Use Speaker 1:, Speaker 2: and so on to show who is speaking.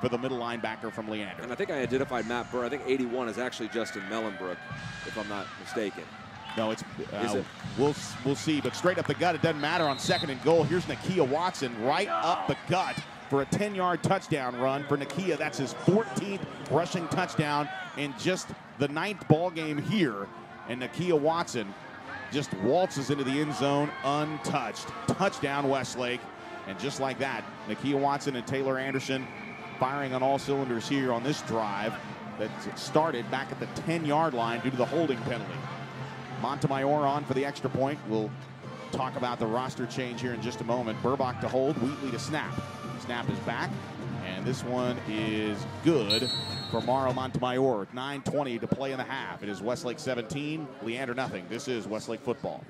Speaker 1: for the middle linebacker from Leander.
Speaker 2: And I think I identified Matt Burr. I think 81 is actually Justin Mellenbrook, if I'm not mistaken.
Speaker 1: No, it's
Speaker 2: Is
Speaker 1: uh,
Speaker 2: it?
Speaker 1: we'll we'll see. But straight up the gut, it doesn't matter on second and goal. Here's Nakia Watson right up the gut for a 10-yard touchdown run for Nakia. That's his 14th rushing touchdown in just the ninth ball game here. And Nakia Watson just waltzes into the end zone untouched. Touchdown Westlake. And just like that, Nakia Watson and Taylor Anderson firing on all cylinders here on this drive that started back at the 10-yard line due to the holding penalty. Montemayor on for the extra point. We'll talk about the roster change here in just a moment. Burbach to hold, Wheatley to snap. Snap is back, and this one is good for Morrow Montemayor. 9.20 to play in the half. It is Westlake 17, Leander nothing. This is Westlake football.